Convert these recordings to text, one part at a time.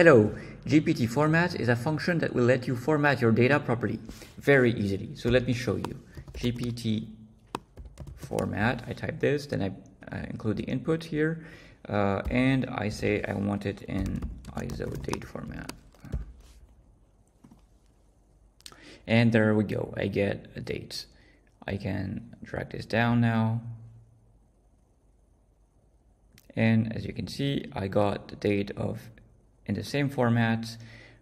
Hello, GPT format is a function that will let you format your data properly, very easily. So let me show you. GPT format, I type this, then I include the input here, uh, and I say I want it in ISO date format. And there we go, I get a date. I can drag this down now. And as you can see, I got the date of in the same format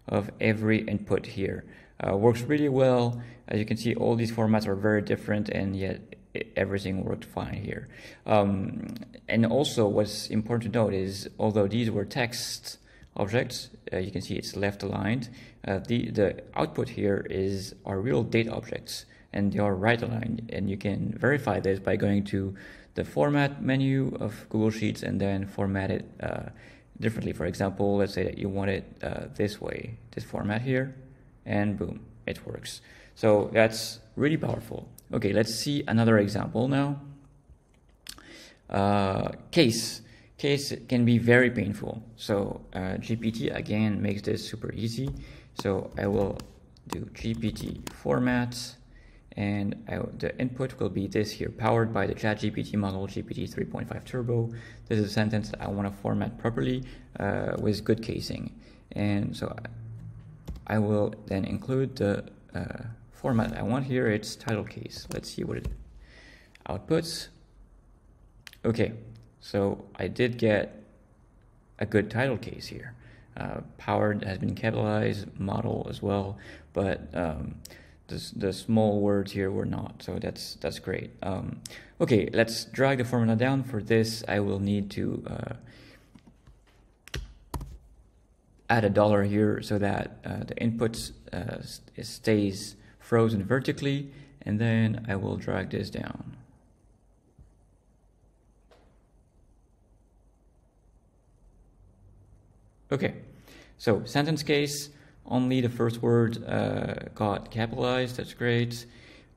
of every input here. Uh, works really well. As you can see, all these formats are very different and yet everything worked fine here. Um, and also what's important to note is although these were text objects, uh, you can see it's left aligned, uh, the, the output here is our real date objects and they are right aligned and you can verify this by going to the format menu of Google Sheets and then format it uh, differently. For example, let's say that you want it uh, this way, this format here, and boom, it works. So that's really powerful. Okay, let's see another example now. Uh, case. Case can be very painful. So uh, GPT again makes this super easy. So I will do GPT formats and I, the input will be this here, powered by the ChatGPT model GPT 3.5 Turbo. This is a sentence that I want to format properly uh, with good casing. And so I will then include the uh, format I want here. It's title case. Let's see what it outputs. Okay, so I did get a good title case here. Uh, powered has been capitalized, model as well, but um, the, the small words here were not, so that's that's great. Um, okay, let's drag the formula down. For this, I will need to uh, add a dollar here so that uh, the input uh, stays frozen vertically, and then I will drag this down. Okay, so sentence case, only the first word uh, got capitalized, that's great.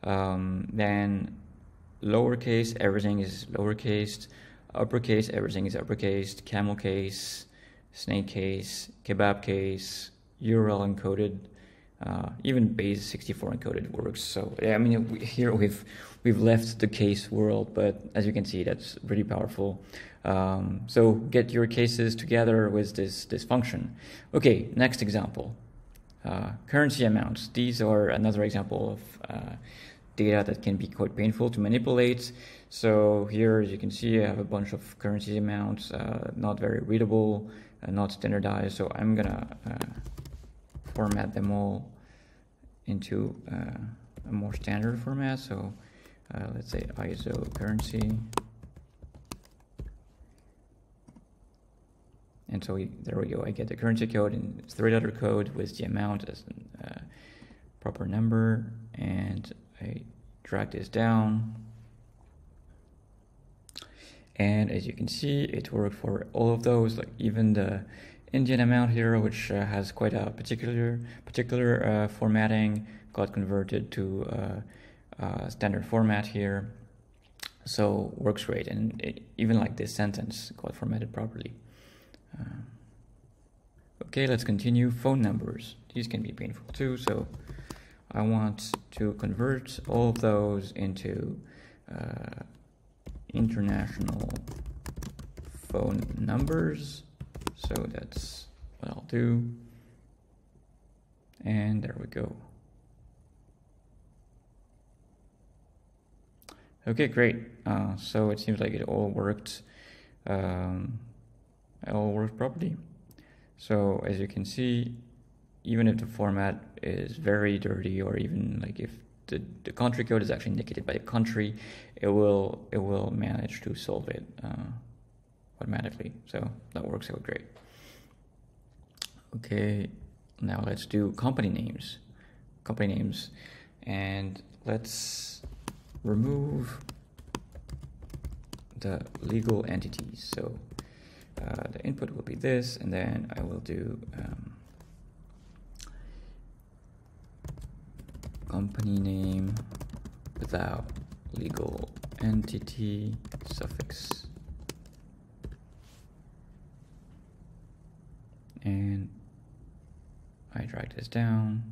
Um, then lowercase, everything is lowercase. Uppercase, everything is uppercase. Camel case, snake case, kebab case, URL encoded. Uh, even base 64 encoded works. So yeah, I mean we, here we've we've left the case world, but as you can see, that's really powerful. Um, so get your cases together with this this function. Okay, next example. Uh, currency amounts. These are another example of uh, data that can be quite painful to manipulate. So here, as you can see, I have a bunch of currency amounts, uh, not very readable, uh, not standardized. So I'm gonna uh, format them all into a more standard format. So let's say ISO currency. And so we, there we go. I get the currency code and it's three letter code with the amount as a uh, proper number. And I drag this down. And as you can see, it worked for all of those, like even the Indian amount here, which uh, has quite a particular particular uh, formatting, got converted to uh, uh, standard format here. So works great. And it, even like this sentence got formatted properly. Uh, okay, let's continue. Phone numbers. These can be painful too. So I want to convert all of those into uh, international phone numbers. So that's what I'll do. And there we go. Okay, great. Uh, so it seems like it all worked. Um, it all works properly. So as you can see, even if the format is very dirty or even like if the, the country code is actually indicated by a country, it will it will manage to solve it uh, automatically. So that works out great. Okay, now let's do company names. Company names, and let's remove the legal entities. So uh, the input will be this, and then I will do um, company name without legal entity suffix. And I drag this down.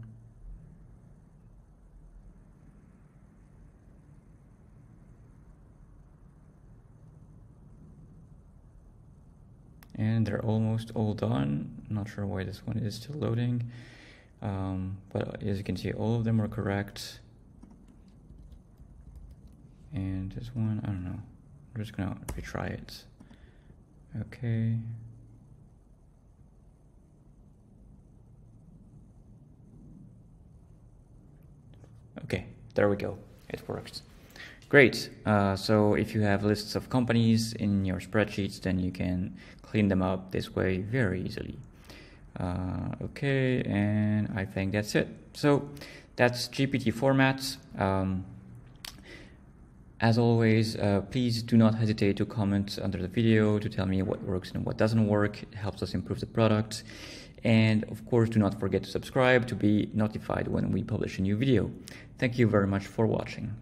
And they're almost all done. Not sure why this one is still loading, um, but as you can see, all of them are correct. And this one, I don't know. I'm just gonna retry it. Okay. Okay, there we go. It works. Great. Uh, so if you have lists of companies in your spreadsheets, then you can clean them up this way very easily. Uh, okay, and I think that's it. So that's GPT formats. Um, as always, uh, please do not hesitate to comment under the video to tell me what works and what doesn't work. It helps us improve the product. And of course, do not forget to subscribe to be notified when we publish a new video. Thank you very much for watching.